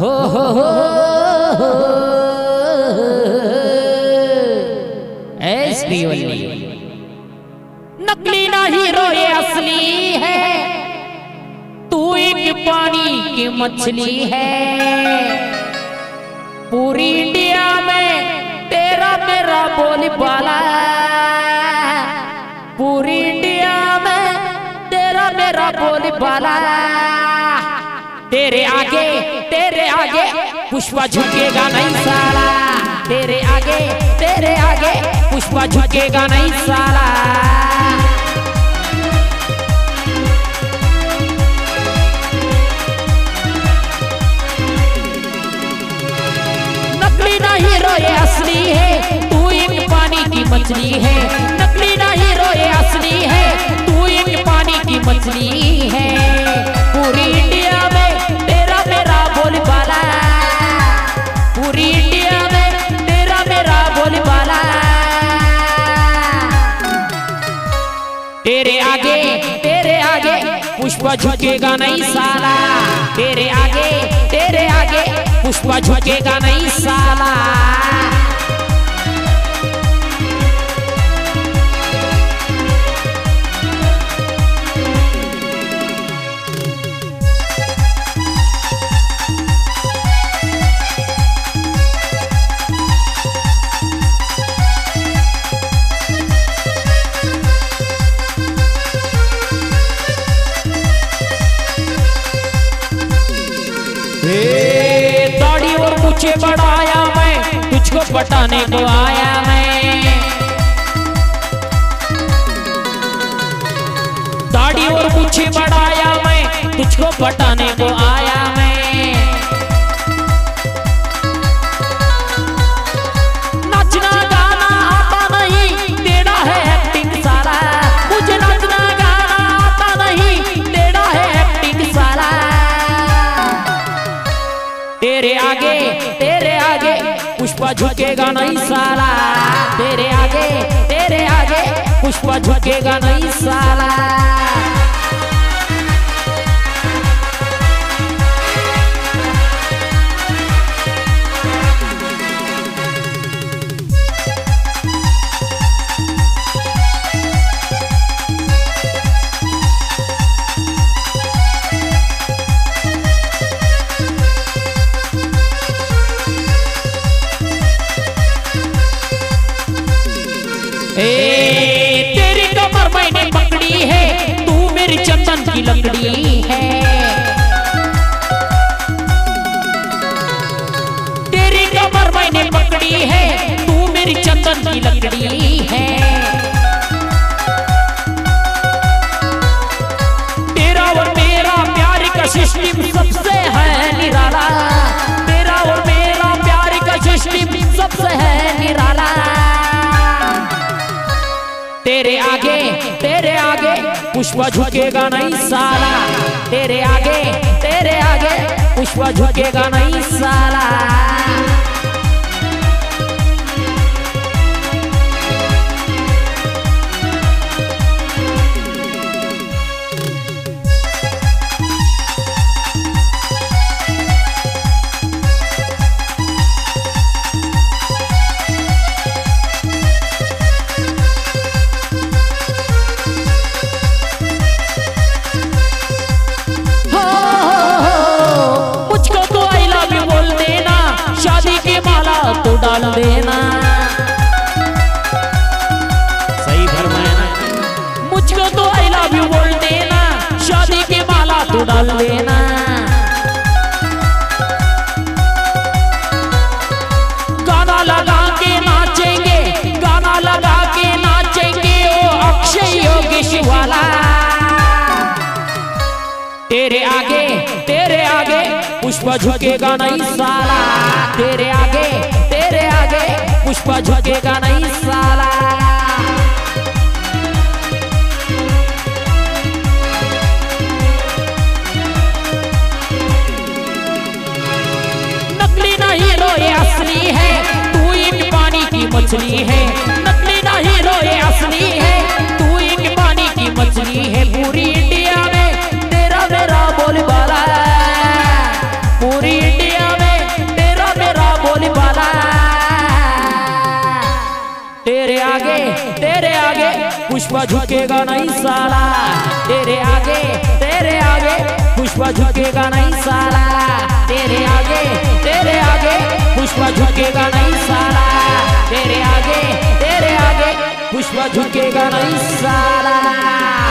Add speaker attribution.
Speaker 1: हो हो हो नकली ना हीरो ये असली है। तू एक पानी की मछली है। पूरी इंडिया में तेरा मेरा बोली बाला पूरी इंडिया में तेरा मेरा बोली बाला तेरे आगे तेरे आगे पुष्पा झुकेगा नहीं साला। तेरे आगे तेरे आगे पुष्पा झुकेगा नहीं साला। नकली ना हीरो ये असली है तू एक पानी की मछली है। नकली ना हीरो ये असली है तू एक पानी की मछली है। पूरी तेरे आगे तेरे आगे, पुष्पा झुकेगा नहीं साला। तेरे आगे तेरे आगे, पुष्पा झुकेगा नहीं साला। दाढ़ी और पूछे बढ़ाया मैं, तुझको पटाने को आया मैं। दाढ़ी और पूछे बढ़ाया मैं, तुझको पटाने को आया झुकेगा नहीं साला। तेरे आगे तेरे आगे पुष्पा झुकेगा नहीं साला। की लकड़ी है। तेरी कमर मैंने पकड़ी है, तू मेरी चंदन की लकड़ी है। तेरा और मेरा प्यार का सिस्टम सबसे है निराला। तेरा और मेरा प्यार का सिस्टम सबसे है निराला। तेरे आगे तेरे आगे पुष्पा झुकेगा नहीं साला। तेरे आगे तेरे आगे पुष्पा झुकेगा नहीं साला। डाल देना। गाना लगा के नाचेंगे, गाना लगा के नाचेंगे, ओ अक्षय योगेश वाला। तेरे आगे तेरे आगे, पुष्पा झुकेगा नहीं साला। तेरे आगे तेरे आगे, पुष्पा झुकेगा नहीं साला। मछली है। नकली ना हीरो ये असली है। तू एक पानी की मछली है, पूरी इंडिया में तेरा मेरा बोलबाला पूरी इंडिया में तेरा मेरा बोलबाला तेरे आगे तेरे आगे पुष्पा झुकेगा नहीं साला। तेरे आगे तेरे आगे पुष्पा झुकेगा नहीं साला। तेरे आगे तेरे आगे पुष्पा झुकेगा नहीं साला। पुष्पा झुकेगा नहीं साला।